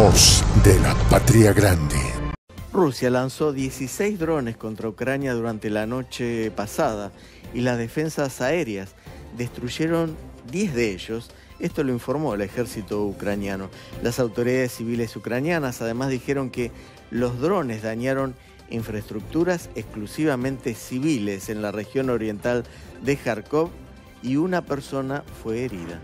De la Patria Grande. Rusia lanzó 16 drones contra Ucrania durante la noche pasada y las defensas aéreas destruyeron 10 de ellos. Esto lo informó el ejército ucraniano. Las autoridades civiles ucranianas además dijeron que los drones dañaron infraestructuras exclusivamente civiles en la región oriental de Kharkov y una persona fue herida.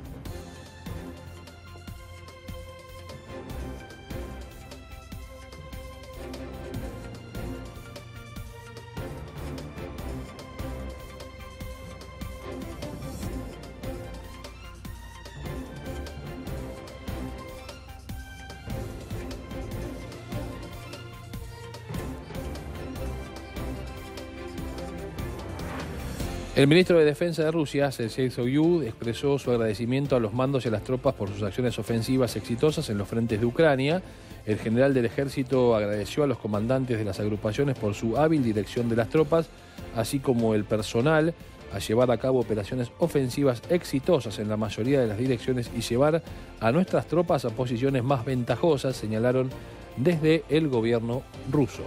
El ministro de Defensa de Rusia, Sergei Soyud, expresó su agradecimiento a los mandos y a las tropas por sus acciones ofensivas exitosas en los frentes de Ucrania. El general del ejército agradeció a los comandantes de las agrupaciones por su hábil dirección de las tropas, así como el personal a llevar a cabo operaciones ofensivas exitosas en la mayoría de las direcciones y llevar a nuestras tropas a posiciones más ventajosas, señalaron desde el gobierno ruso.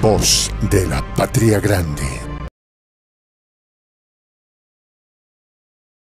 Voz de la Patria Grande.